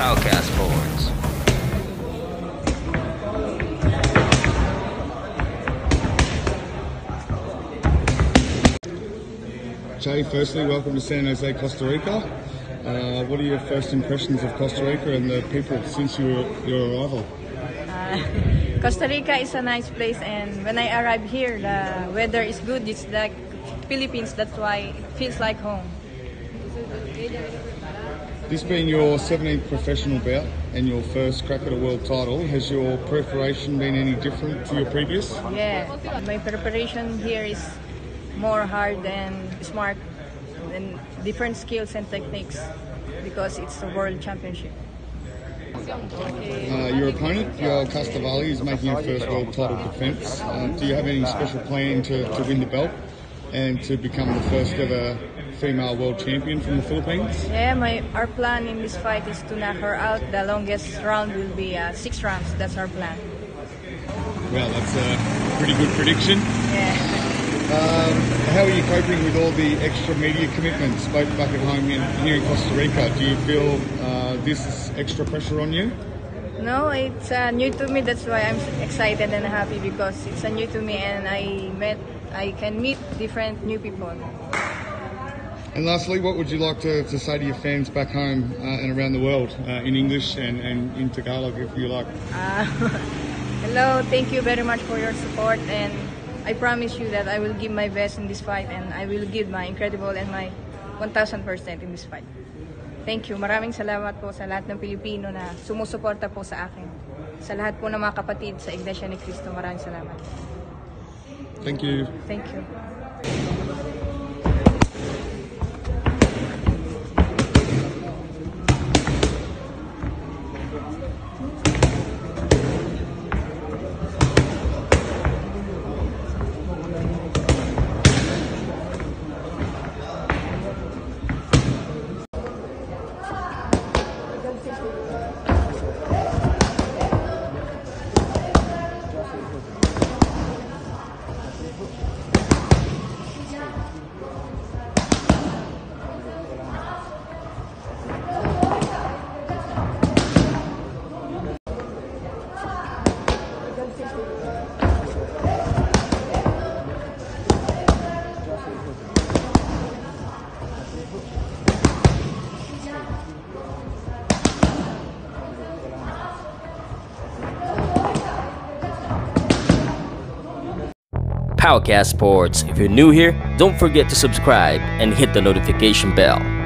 Powcast Forwards. Jay, firstly, welcome to San Jose, Costa Rica. Uh, what are your first impressions of Costa Rica and the people since your, your arrival? Uh, Costa Rica is a nice place, and when I arrived here, the weather is good. It's like Philippines, that's why it feels like home. This being your 17th professional bout and your first crack at a world title, has your preparation been any different to your previous? Yeah, my preparation here is more hard and smart and different skills and techniques because it's a world championship. Uh, your opponent, Yokasta Valle, is making her first world title defence. Uh, do you have any special plan to, to win the belt and to become the first ever female world champion from the Philippines? Yeah, my our plan in this fight is to knock her out. The longest round will be uh, six rounds. That's our plan. Well, that's a pretty good prediction. Yeah. Um, how are you coping with all the extra media commitments, both back at home and here in Costa Rica? Do you feel uh, this extra pressure on you? No, it's uh, new to me. That's why I'm excited and happy because it's a new to me, and I met, I can meet different new people. And lastly, what would you like to, to say to your fans back home uh, and around the world uh, in English and, and in Tagalog, if you like? Uh, hello, thank you very much for your support, and I promise you that I will give my best in this fight, and I will give my incredible and my 1,000% in this fight. Thank you. Maraming salamat po sa lahat ng Pilipino na sumusuporta po sa akin. Sa lahat po ng mga kapatid sa Iglesia ni Cristo, maraming salamat. Thank you. Thank you. Powcast Sports. If you're new here, don't forget to subscribe and hit the notification bell.